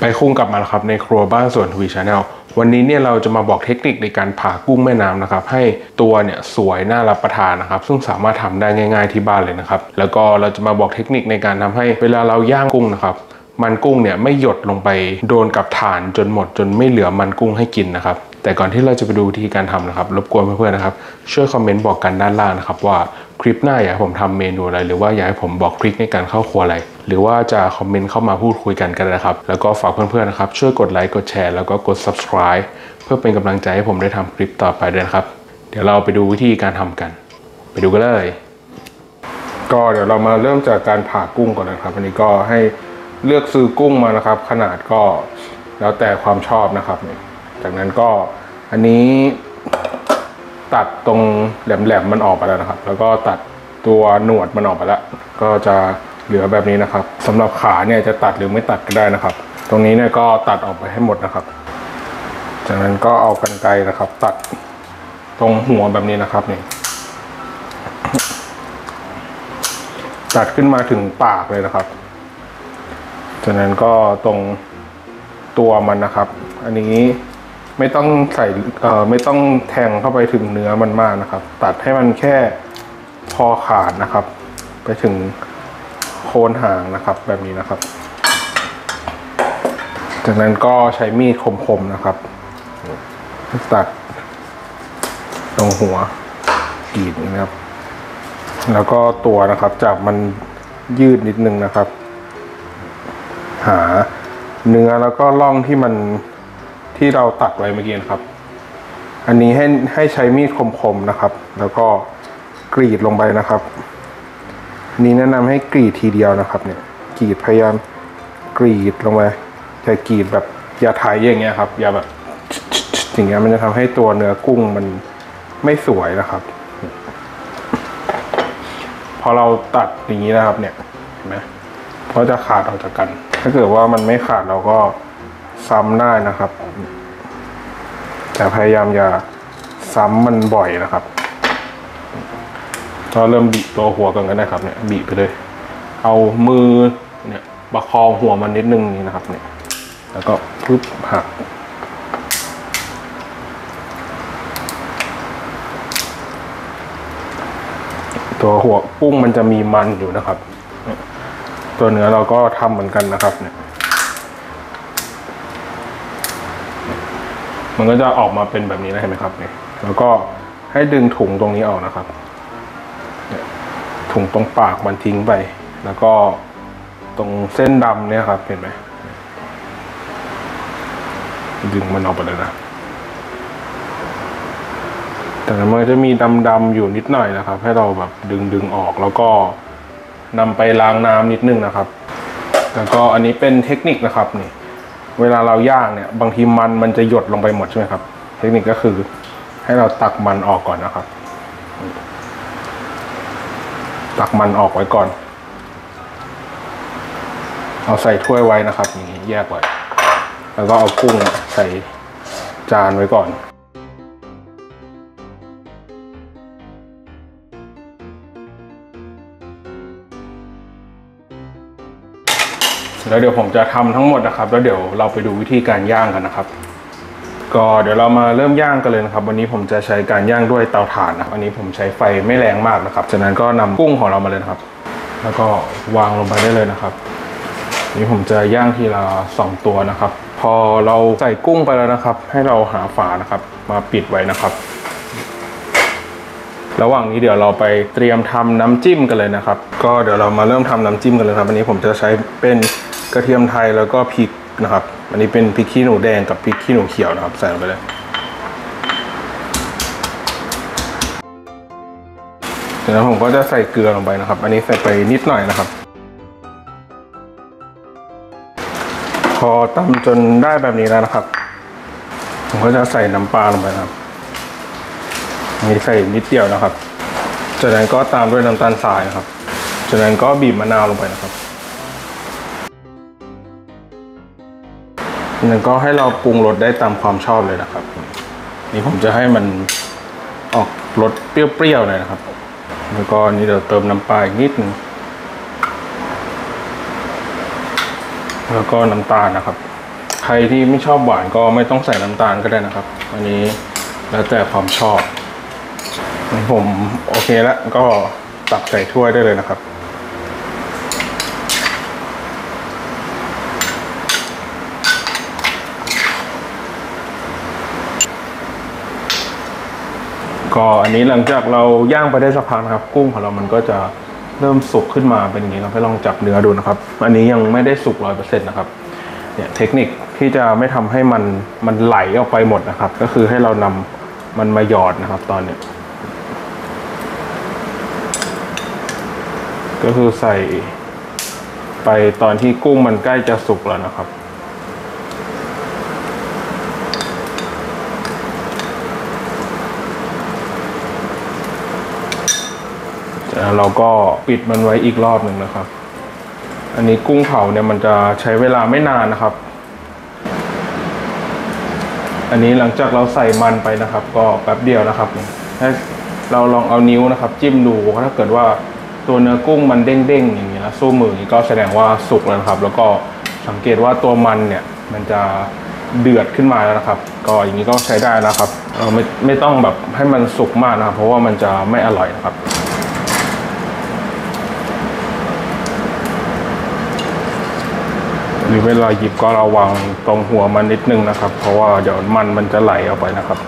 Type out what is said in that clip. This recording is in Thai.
ไปคุ้งกลับมาแล้วครับในครัวบ้านสวนทวีชาแนลวันนี้เนี่ยเราจะมาบอกเทคนิคในการผ่ากุ้งแม่น้ำนะครับ ให้ตัวเนี่ยสวยน่ารับประทานนะครับ ซึ่งสามารถทำได้ง่าย ๆที่บ้านเลยนะครับ แล้วก็เราจะมาบอกเทคนิคในการทำให้เวลาเราย่างกุ้งนะครับมันกุ้งเนี่ยไม่หยดลงไปโดนกับถ่านจนหมดจนไม่เหลือมันกุ้งให้กินนะครับ แต่ก่อนที่เราจะไปดูวิธีการทำนะครับ รบกวนเพื่อนๆนะครับ ช่วยคอมเมนต์บอกกันด้านล่างนะครับว่าคลิปหน้าอยากให้ผมทำเมนูอะไร หรือว่าอยากให้ผมบอก trick ในการเข้าครัวอะไร หรือว่าจะคอมเมนต์เข้ามาพูดคุยกันกันนะครับ แล้วก็ฝากเพื่อนๆนะครับช่วยกดไลค์กดแชร์แล้วก็กด subscribe เพื่อเป็นกำลังใจให้ผมได้ทำคลิปต่อไปด้วยนะครับ เดี๋ยวเราไปดูวิธีการทำกัน ไปดูกันเลย ก็เดี๋ยวเรามาเริ่มจากการผ่ากุ้งก่อนนะครับอันนี้ก็ให้เลือกซื้อกุ้งมานะครับ ขนาดก็แล้วแต่ความชอบนะครับ จากนั้นก็อันนี้ตัดตรงแหลมๆมันออกไปแล้วนะครับ แล้วก็ตัดตัวหนวดมันออกไปแล้ว ก็จะ เหลือแบบนี้นะครับสำหรับขาเนี่ยจะตัดหรือไม่ตัดก็ได้นะครับ ตรงนี้เนี่ยก็ตัดออกไปให้หมดนะครับ จากนั้นก็เอากันไกรนะครับ ตัดตรงหัวแบบนี้นะครับนี่ตัดขึ้นมาถึงปากเลยนะครับ จากนั้นก็ตรงตัวมันนะครับ อันนี้ไม่ต้องใส่เอ่อไม่ต้องแทงเข้าไปถึงเนื้อมันมากนะครับ ตัดให้มันแค่พอขาดนะครับ ไปถึง โคนหางนะครับ แบบนี้นะครับ จากนั้นก็ใช้มีดคมๆนะครับ ตัดตรงหัวกรีดนะครับ แล้วก็ตัวนะครับจับมันยืดนิดนึงนะครับ หาเนื้อแล้วก็ร่องที่มันที่เราตัดไว้เมื่อกี้นะครับ อันนี้ให้ให้ใช้มีดคมๆนะครับ แล้วก็กรีดลงไปนะครับ นี้แนะนำให้กรีดทีเดียวนะครับเนี่ยกรีดพยายามกรีดลงไปแต่กรีดแบบอย่าถ่ายอย่างเงี้ยครับอย่าแบบอย่างเงี้ยมันจะทำให้ตัวเนื้อกุ้งมันไม่สวยนะครับ พอเราตัดอย่างนี้นะครับ เนี่ยเห็นไหมก็จะขาดออกจากกัน ถ้าเกิดว่ามันไม่ขาดเราก็ซ้ำได้นะครับ แต่พยายามอย่าซ้ำมันบ่อยนะครับ ก็เริ่มบีบตัวหัวกันก็ได้ครับเนี่ยบีบไปเลย เอามือเนี่ยประคองหัวมันนิดนึงนี่นะครับเนี่ย แล้วก็ปึ๊บหักตัวหัวกุ้งมันจะมีมันอยู่นะครับ ตัวเนื้อเราก็ทำเหมือนกันนะครับเนี่ย มันก็จะออกมาเป็นแบบนี้นะเห็นไหมครับเนี่ย แล้วก็ให้ดึงถุงตรงนี้ออกนะครับ ถุงตรงปากมันทิ้งไป แล้วก็ตรงเส้นดำเนี่ยครับ เห็นไหมดึงมันออกไปเลยนะ แต่มันจะมีดำๆอยู่นิดหน่อยนะครับ ให้เราแบบดึงดึงออกแล้วก็นำไปล้างน้ำนิดนึงนะครับ แล้วก็อันนี้เป็นเทคนิคนะครับนี่ เวลาเราย่างเนี่ย บางทีมันมันจะหยดลงไปหมดใช่ไหมครับ เทคนิคก็คือให้เราตักมันออกก่อนนะครับ ตักมันออกไว้ก่อน เอาใส่ถ้วยไว้นะครับอย่างนี้แยกไว้ แล้วก็เอากุ้งใส่จานไว้ก่อนแล้วเดี๋ยวผมจะทำทั้งหมดนะครับ แล้วเดี๋ยวเราไปดูวิธีการย่างกันนะครับ ก็เดี๋ยวเรามาเริ่มย่างกันเลยนะครับ วันนี้ผมจะใช้การย่างด้วยเตาถ่านนะครับอันนี้ผมใช้ไฟไม่แรงมากนะครับจากนั้นก็นำกุ้งของเรามาเลยนะครับ แล้วก็วางลงไปได้เลยนะครับ นี่ผมจะย่างทีละสองตัวนะครับ พอเราใส่กุ้งไปแล้วนะครับ ให้เราหาฝานะครับ มาปิดไว้นะครับ ระหว่างนี้เดี๋ยวเราไปเตรียมทำน้ำจิ้มกันเลยนะครับ ก็เดี๋ยวเรามาเริ่มทำน้ำจิ้มกันเลยครับอันนี้ผมจะใช้เป็นกระเทียมไทยแล้วก็พริกนะครับ อันนี้เป็นพริกขี้หนูแดงกับพริกขี้หนูเขียวนะครับ ใส่ลงไปเลยเดี๋ยวผมก็จะใส่เกลือลงไปนะครับ อันนี้ใส่ไปนิดหน่อยนะครับ พอตำจนได้แบบนี้แล้วนะครับ ผมก็จะใส่น้ำปลาลงไปนะครับมีใส่นิดเดียวนะครับ จากนั้นก็ตามด้วยน้ำตาลทรายนะครับ จากนั้นก็บีบมะนาวลงไปนะครับ จากนั้นก็ให้เราปรุงรสได้ตามความชอบเลยนะครับ นี่ผมจะให้มันออกรสเปรี้ยวๆหน่อยนะครับ แล้วก็นี่เดี๋ยวเติมน้ำปลาอีกนิดนึงแล้วก็น้ำตาลนะครับ ใครที่ไม่ชอบหวานก็ไม่ต้องใส่น้ำตาลก็ได้นะครับ อันนี้แล้วแต่ความชอบผมโอเคแล้วก็ตักใส่ถ้วยได้เลยนะครับ ก็อันนี้หลังจากเราย่างไปได้สักพักนะครับ กุ้งของเรามันก็จะเริ่มสุกขึ้นมาเป็นอย่างนี้เราไปลองจับเนื้อดูนะครับ อันนี้ยังไม่ได้สุกร้อยเปอร์เซ็นต์นะครับเนี่ยเทคนิคที่จะไม่ทำให้มันมันไหลออกไปหมดนะครับ ก็คือให้เรานำมันมาหยอดนะครับ ตอนเนี้ยก็คือใส่ไปตอนที่กุ้งมันใกล้จะสุกแล้วนะครับ เราก็ปิดมันไว้อีกรอบหนึ่งนะครับ อันนี้กุ้งเผาเนี่ยมันจะใช้เวลาไม่นานนะครับ อันนี้หลังจากเราใส่มันไปนะครับ ก็แป๊บเดียวนะครับให้เราลองเอานิ้วนะครับ จิ้มดูถ้าเกิดว่าตัวเนื้อกุ้งมันเด้งๆอย่างนี้นะสู้มืออก็แสดงว่าสุกแล้วนะครับ แล้วก็สังเกตว่าตัวมันเนี่ยมันจะเดือดขึ้นมาแล้วนะครับ ก็อย่างนี้ก็ใช้ได้นะครับเราไม่ไม่ต้องแบบให้มันสุกมากนะครับ เพราะว่ามันจะไม่อร่อยนะครับ หรือเวลาหยิบก็ระวังตรงหัวมันนิดนึงนะครับ เพราะว่าเดี๋ยวมันมันจะไหลออกไปนะครับ